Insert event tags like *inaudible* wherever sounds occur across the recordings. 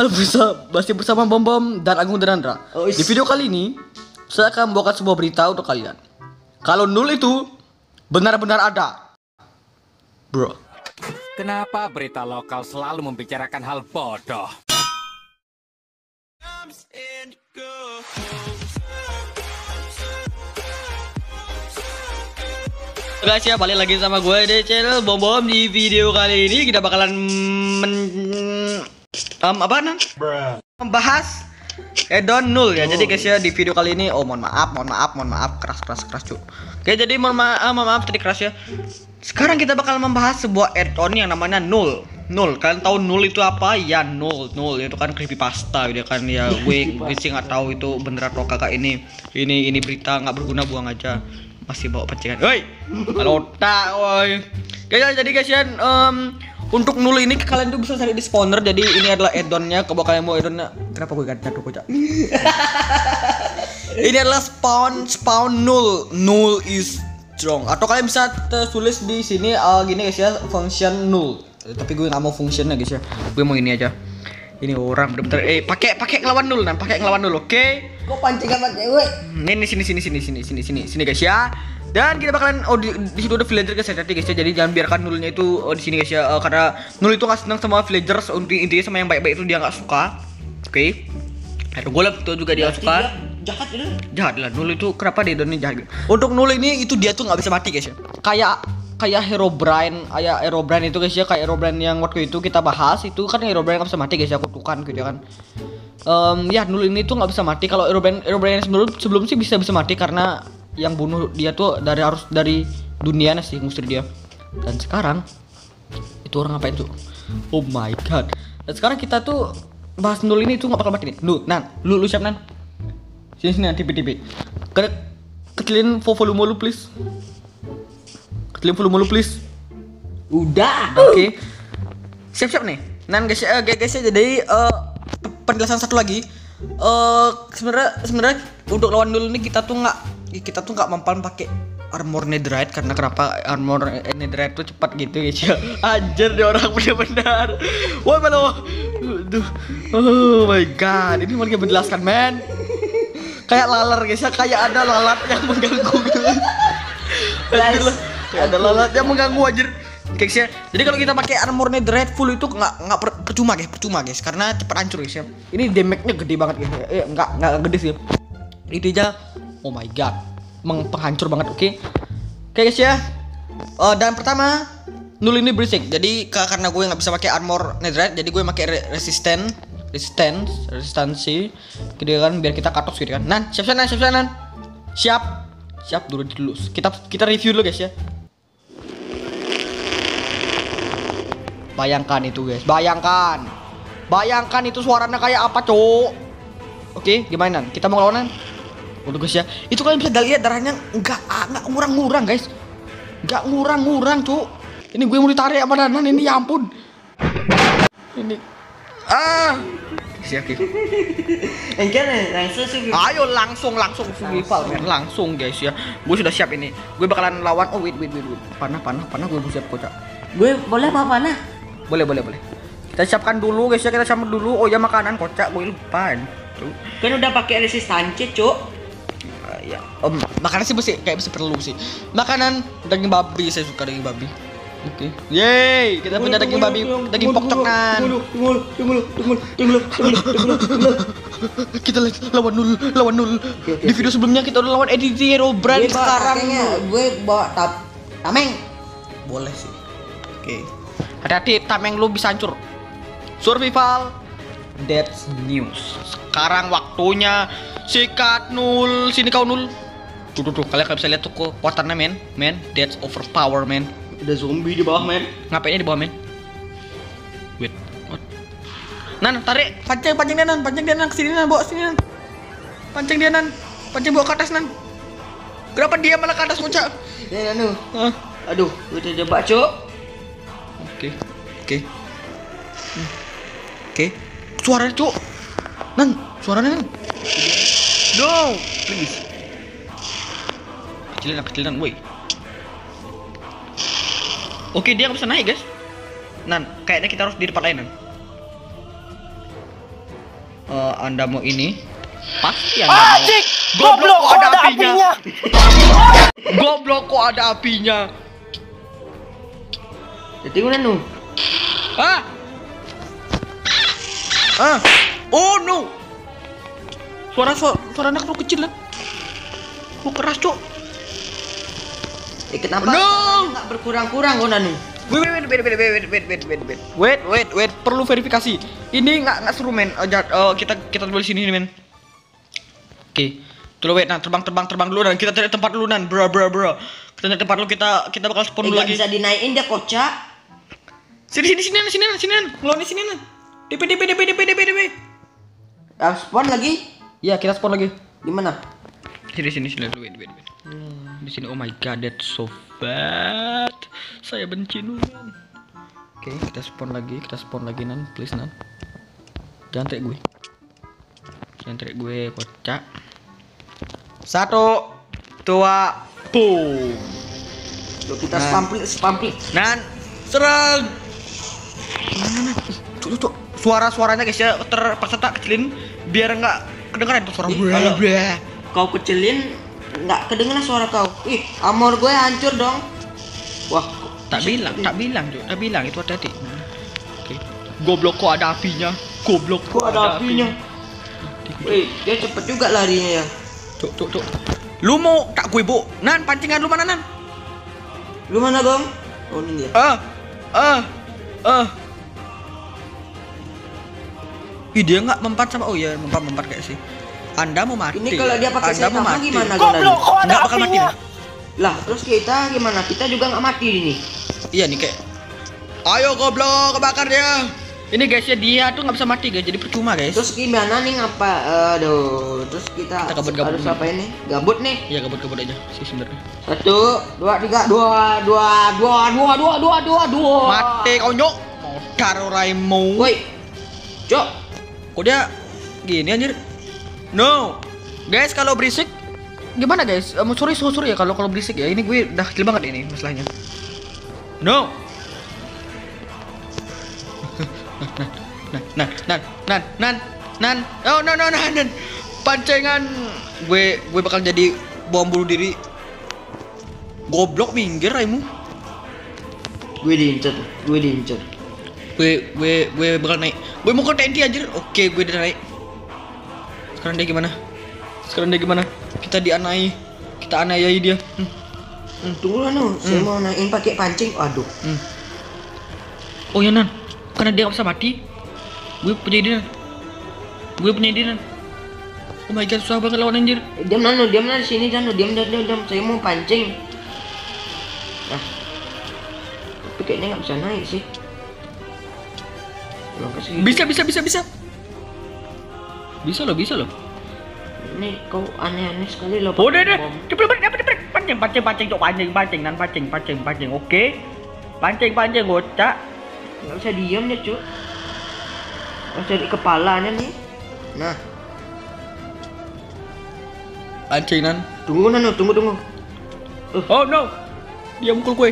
Halo bisa masih bersama Bom Bom dan Agung dan Andra. Oh, Di video kali ini saya akan membawakan sebuah berita untuk kalian. Kalau nul itu benar-benar ada. Bro. Kenapa berita lokal selalu membicarakan hal bodoh? Guys ya balik lagi sama gue di channel Bom Bom di video kali ini kita bakalan men um, apa nan? Membahas Edon nul ya. Jadi guys ya di video kali ini oh mohon maaf, mohon maaf, mohon maaf keras keras keras cu. Oke jadi mohon maaf, mohon maaf tadi keras ya. Sekarang kita bakal membahas sebuah add-on yang namanya nul. Nul, kalian tahu nul itu apa? Ya nul, nul itu kan creepypasta gitu kan ya. *laughs* Gue gue sih nggak tahu itu bener atau kakak ini. Ini ini berita nggak berguna buang aja. Masih bawa pancingan. Woi, *laughs* kalau tak, woi. Jadi guys ya, em, untuk nul ini kalian tuh bisa cari di spawner. Jadi ini adalah add-onnya. Kalau kalian mau add-onnya, kenapa gue ganti jatuh kocak? *laughs* ini adalah spawn spawn null null is strong atau kalian bisa tulis di sini uh, gini guys ya function null tapi gue nggak mau functionnya guys ya gue mau ini aja ini orang bener-bener eh pakai pakai ngelawan dulu nan pakai ngelawan dulu oke? Kok pancingan sama cewek? ini sini sini sini sini sini sini sini guys ya. Dan kita bakalan oh di, di situ ada villager guys ya tadi guys ya. Jadi jangan biarkan nulnya itu oh, di sini guys ya. Eh, karena nul itu nggak senang sama villagers untuk intinya sama yang baik-baik itu dia nggak suka oke? Ada golem itu juga dia suka. Jahat itu. jahat lah nul itu kenapa dia ini jahat? Untuk nul ini itu dia tuh nggak bisa mati guys ya. Kayak kayak hero Brian kayak hero Brian itu guys ya kayak hero Brian yang waktu itu kita bahas itu kan hero Brian nggak bisa mati guys ya kutukan gitu ya kan. Em, ya nul ini tuh nggak bisa mati. Kalau hero Brian hero Brian sebelum sebelum sih bisa bisa mati karena yang bunuh dia tuh dari harus dari dunia sih musuh dia. Dan sekarang itu orang apa itu oh my god. Dan sekarang kita tuh bahas nul ini tuh nggak bakal mati nih. Nul nan lu lu siap nan? Sini sini tipe tipe. Ke kecilin vo- volume lu please kecilin volume lu please. Udah. oke. Siap siap nih. Nan guys eh, guys guys ya, jadi pe- penjelasan satu lagi. Eh sebenarnya sebenarnya untuk lawan nul ini kita tuh nggak kita tuh nggak mempan pakai armor netherite karena kenapa armor netherite tuh cepat gitu guys ya. *laughs* Anjir dia orang benar-benar wah malah Duh. oh my god ini mau menjelaskan men. Kayak laler guys ya. Kayak ada lalat yang mengganggu. *laughs* Anjir lah, kayak ada lalat yang mengganggu anjir. Ya. Jadi kalau kita pakai armor netherite full itu nggak nggak per- percuma guys percuma guys. Karena cepat hancur guys ya. Ini damage-nya gede banget guys. Ya. eh, nggak nggak gede sih. Intinya oh my god. Meng penghancur banget oke? Oke guys ya. Eh, dan pertama nul ini berisik jadi ka- karena gue nggak bisa pakai armor netherite jadi gue pakai re- resisten resistance resistansi. Gitu kan biar kita katos gitu kan. Nan siap nan siap siap siap dulu dulu. Kita kita review dulu guys ya bayangkan itu guys. Bayangkan. Bayangkan itu suaranya kayak apa cowok oke gimana? Kita mau lawanan untuk guys ya. Itu kalian bisa lihat darahnya nggak nggak ngurang-ngurang guys. Nggak ngurang-ngurang cuk. Ini gue mau ditarik sama Nanan ini ya ampun. Ini. Ah. Siap oke. *laughs* Enggak langsung ayo langsung langsung survival men. Langsung guys ya. Gue sudah siap ini. Gue bakalan lawan. Oh wait wait wait, wait. panah panah panah gue siap kocak. Gue boleh apa mana? Boleh boleh boleh. Kita siapkan dulu guys ya. Kita siapkan dulu. Oh ya makanan. Kocak gue lupa. Kan udah pakai resistansi, Cuk. Ah, ya om makanan sih mesti kayak mesti perlu sih. Makanan daging babi saya suka daging babi. Oke. Yeay kita punya daging babi daging pokcokan. Tunggu, tunggu, tunggu, tunggu, tunggu, tunggu, kita lawan nul lawan nul. Di video sebelumnya kita udah lawan Eddie Hero Brand sekarang. gue bawa tap tameng. boleh sih. Oke hati-hati tameng lu bisa hancur. Survival that's news. Sekarang waktunya sikat nul. Sini kau nul. Tuh tuh, tuh. kalian kalian bisa lihat tuh kekuatannya men. Men that's overpower men. Ada zombie di bawah, men. ngapainnya di bawah men? Wait what? Nan tarik. Pancing pancing dia nan. Pancing dia nan. Ke sini nan. Bawa sini nan. Pancing dia nan. Pancing bawa ke atas nan. Kenapa dia malah ke atas muncak Ya, anu. Hah? Aduh, gue udah coba, Cuk. Oke, oke, oke. Suaranya cuk, nan, suaranya nan. No, please. Kecilin, kecilin, woi. Oke, dia nggak bisa naik guys. Nan, kayaknya kita harus di tempat lain nan. eh, anda mau ini pasti anda mau Anjing! goblok kok ada ada apinya *laughs* goblok kok ada apinya Jadi mana nu? ah ah oh no suara suara, suara anak lu kecil kan lu keras cok Eh kenapa? No! Enggak berkurang-kurang kau nanu. Wait, wait, wait, wait, wait, wait, wait, wait, wait, wait, wait, wait, wait, perlu verifikasi. Ini nggak nggak seru men. Oh, kita kita dulu di sini men. Oke, dulu wait, nah terbang terbang terbang dulu dan kita cari tempat dulu nan, bro bro bro. Kita cari tempat dulu kita kita bakal spawn Eh, dulu lagi. bisa dinaikin dia kocak. Sini sini sini sini sini sini nan. DP DP DP DP DP DP. Ah, spawn lagi? Ya kita spawn lagi. Di mana? Sini sini sini wait wait wait. Di sini oh my god that's so bad. Saya benci Nunan. Oke, kita spawn lagi, kita spawn lagi nan, please nan. Jangan trik gue. Jangan trik gue, kocak. Satu, dua, boom. Loh, kita Nah. spam plik, spam plik. Nan, serang. Cuk, cuk, cuk. Suara-suaranya guys ya terpaksa tak kecilin biar nggak kedengeran tuh suara gue. kalau- Kau kecilin nggak kedengeran suara kau. Ih, amor gue hancur dong. Wah, Tak bilang, tak bilang, Cuk. Tak bilang itu ada di. Oke. Goblok kok ada apinya. Goblok kok ada apinya. Wih, dia cepet juga larinya ya. Cuk, cuk, cuk. Lu mau tak gue, Bu? Nan, pancingan lu mana, Nan? Lu mana, Gong? Oh, ini dia. Ah. Ah. Ah. Ih, dia nggak mempat sama oh ya mempat mempat kayak sih. Anda mau mati. Ini kalau dia pakai Anda mau senjata mati. gimana? Nanu? Nggak bakal mati. Lah, terus kita gimana? Kita juga nggak mati ini. Iya nih kayak. Ayo goblok, kebakar dia. Ini guys ya dia tuh nggak bisa mati guys, jadi percuma guys. Terus gimana nih ngapa? Aduh, terus kita, Kita gabut-gabut harus dulu. apa ini? Gabut nih. Ya gabut-gabut aja sih sebenarnya. Satu, dua, tiga, dua, dua, dua, dua, dua, dua, dua, dua. Mati kau nyok. Modar raimu. Woi, cok. Kok dia gini anjir? No. Guys, kalau berisik gimana guys? Um, sorry, sorry, sorry ya kalau kalau berisik ya. Ini gue udah kecil banget ini masalahnya. No. Nan, *laughs* nan, nan, nan, nan, nan. Oh, no, no, nan, nan. Pancengan gue gue bakal jadi bom bunuh diri. Goblok minggir raimu. Gue diincer, gue diincer. Gue gue gue bakal naik. Gue mau ke TNT anjir. Oke gue udah naik. Sekarang dia gimana? Sekarang dia gimana? Kita dianai. Kita anayai dia. Hmm. Hmm, tunggu lah nu, saya mau naikin pakai pancing. Aduh, hmm. oh ya nan karena dia gak bisa mati gue punya ide nan gue punya ide nan oh my god susah banget lawan anjir. Diam nanu, diam di sini Janu, diam, diam, diam, diam. Saya mau pancing. Nah, tapi kayaknya nggak bisa naik sih. Bisa bisa bisa bisa. Bisa loh bisa loh. Ini kau aneh-aneh sekali loh. oh deh deh cepet cepet cepet cepet. Pancing pancing pancing cok. Pancing pancing nan pancing pancing pancing. Oke. Pancing pancing gocak. Nggak bisa diam ya cuk. Harus cari kepalanya nih. Nah, pancing nan. Tunggu nanu, tunggu, tunggu. Oh no, dia mukul gue.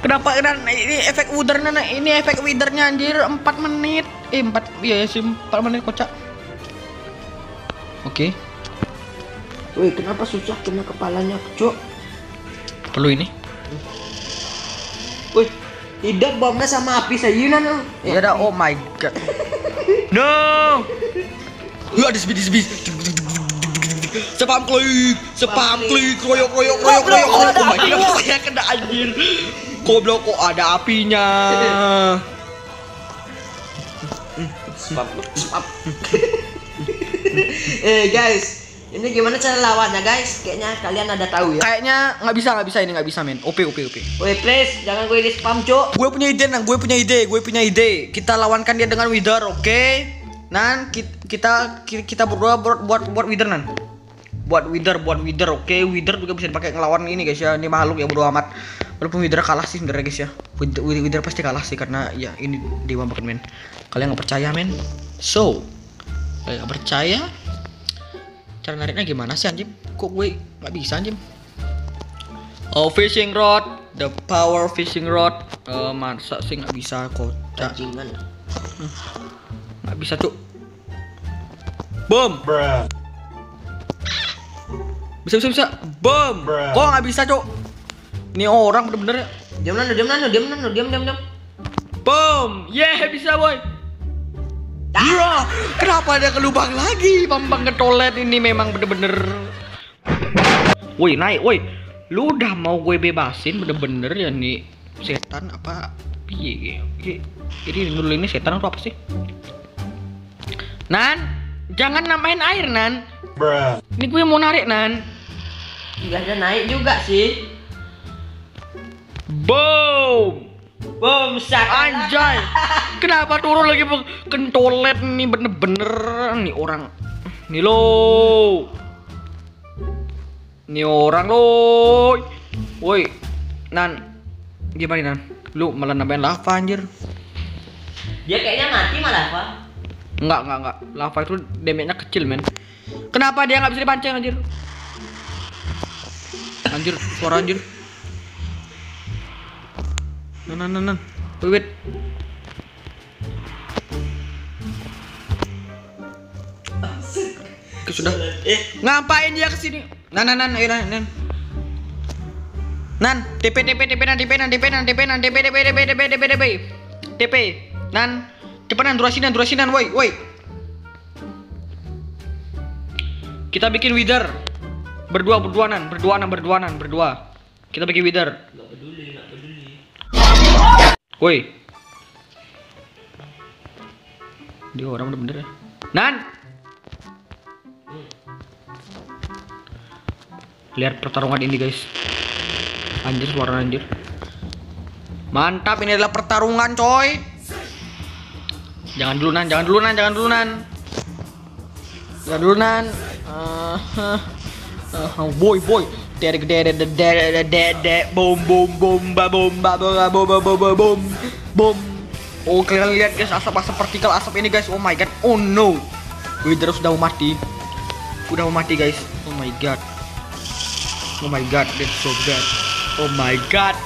Kenapa dan ini efek withernya nah, ini efek withernya anjir 4 menit. Eh 4 iya sih 4 menit kocak. Oke, Woi, kenapa susah kena kepalanya, cuk? perlu ini. Woi, hidup bomnya sama api saya nanu. Ya ada oh my god. *laughs* no. Lu ada speed speed. Spam klik, spam klik, royok royok royok royok. Oh my god, saya kena anjir. Goblok kok ada apinya. *laughs* Eh guys, ini gimana cara lawannya guys? Kayaknya kalian ada tahu ya. Kayaknya nggak bisa nggak bisa ini nggak bisa men. OP OP OP. Woi please, jangan gue di spam cuk. Gue punya ide, Nan. Gue punya ide, gue punya ide. Kita lawankan dia dengan Wither, oke? Nan, ki- kita ki- kita berdua buat buat buat Wither, Nan. Buat Wither, buat Wither, oke? Wither juga bisa dipakai ngelawan ini guys ya. Ini makhluk ya bodo amat. Walaupun Wither kalah sih sebenarnya guys ya. Wither, Wither pasti kalah sih karena ya ini dewa banget men. Kalian nggak percaya men? So, kalian nggak percaya? Cara nariknya gimana sih anjing? Kok gue nggak bisa anjing? Oh fishing rod, the power fishing rod. Eh masa sih nggak bisa kocak, nggak bisa tuh. Boom. Bisa bisa bisa. Boom. Kok nggak bisa cok? Ini orang bener-bener ya. Diam nano, diam nano, diam nano, diam diam diam. Boom. Yeah bisa boy. Iya. Kenapa dia ke lubang lagi? Bambang ke toilet ini memang bener-bener. Woi naik, woi. Lu udah mau gue bebasin bener-bener ya nih setan apa? Piye? Ini, ini dulu ini setan atau apa sih? Nan, jangan nambahin air Nan. Ini gue mau narik Nan. Ada naik juga sih. Boom. Boom, sak. Anjay. Kenapa turun lagi Bang? kentolet nih bener-bener nih orang. Nih lo. Nih orang lo. Woi. Nan. Gimana Nan? Lu malah nambahin lava anjir. Dia kayaknya mati malah, Pak. Enggak, enggak, enggak. Lava itu damage-nya kecil, men. Kenapa dia nggak bisa dipancing anjir? Anjir, suara anjir. Nan, nan, nan. Wait, wait. Oke, sudah. Ngapain dia ke sini? Nan, nan, nan, nan, nan. Nan, TP, TP, TP, nan, TP, nan, TP, nan, TP, nan, TP, TP, TP, TP, TP, TP, TP, nan, cepat nan, durasi nan, durasi nan, woi, woi. Kita bikin wither. Berdua, berdua nan, berdua nan, berdua nan, berdua. Kita bikin wither. Woi. Dia orang bener-bener ya. Nan. Lihat pertarungan ini guys. Anjir suara anjir. Mantap ini adalah pertarungan coy. Jangan dulu nan, jangan dulu nan, jangan dulu nan. Jangan dulu nan. Uh, uh, *laughs* Uh, oh, boy boy. Derek derek derek derek bom bom bomba bomba bomba bom bom oh kalian lihat guys asap asap partikel asap ini guys. Oh my god. Oh no. Gue terus udah mati. Udah mati guys. Oh my god. Oh my god. That's so bad. Oh my god.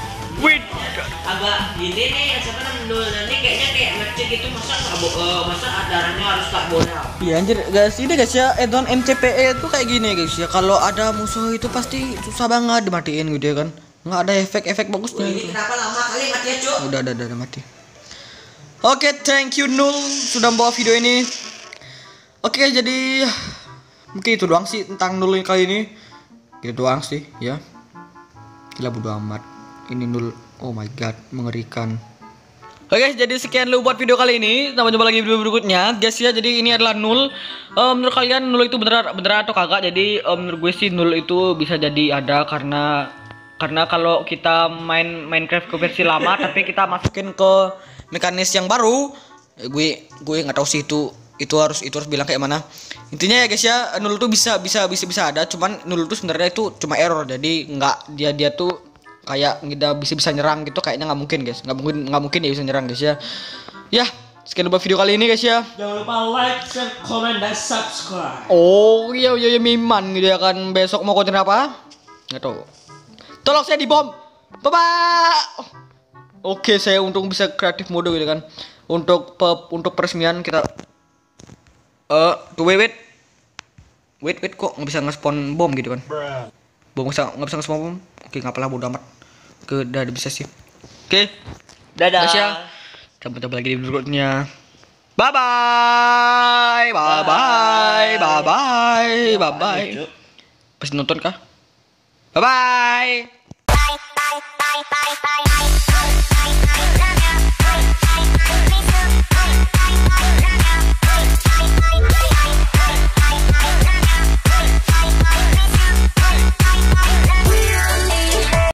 Agak gini nih, siapa namanya nih kayaknya kayak ngecek itu masa nggak bo eh, masa darahnya harus tak boleh. Iya anjir guys, ini guys ya add-on MCPE itu kayak gini guys ya. Kalau ada musuh itu pasti susah banget dimatiin gitu ya kan. Nggak ada efek-efek bagusnya. Ini kenapa lama kali mati ya, Cuk? Udah, udah, udah, udah mati. Oke, thank you Nul sudah membawa video ini. Oke, jadi mungkin itu doang sih tentang Nul kali ini. Gitu doang sih, ya. Gila bodo amat. Ini Nul, oh my god, mengerikan. Oke, jadi sekian dulu buat video kali ini. Sampai jumpa lagi di video berikutnya. Guys ya, jadi ini adalah Nul. Eh, menurut kalian Nul itu beneran atau kagak? Jadi eh, menurut gue sih Nul itu bisa jadi ada karena karena kalau kita main Minecraft ke versi lama *laughs* tapi kita masukin ke mekanis yang baru, eh, gue gue nggak tahu sih itu itu harus itu harus bilang kayak mana. Intinya ya guys ya, Nul tuh bisa bisa bisa bisa ada, cuman Nul tuh sebenarnya itu cuma error. Jadi nggak dia dia tuh kayak nggak bisa bisa nyerang gitu kayaknya nggak mungkin guys. Nggak mungkin nggak mungkin dia bisa nyerang guys ya. Ya sekian lupa video kali ini guys ya. Jangan lupa like, share, comment, dan subscribe. oh iya iya iya miman gitu ya kan. Besok mau konten apa? Nggak tahu. Tolong saya dibom. Bye oke saya untung bisa kreatif mode gitu kan. Untuk pe- untuk peresmian kita eh tuh wait wait. Wait wait kok nggak bisa nge-spawn bom gitu kan bom nggak bisa nggak bisa nge-spawn bom oke nggak apa-apa bodo amat ke udah bisa sih oke Dadah. Guys ya. Sampai jumpa lagi di berikutnya. Bye bye. Bye bye. Bye bye. Bye bye. Pasti nonton kah? Bye bye. bye bye bye bye bye bye bye bye bye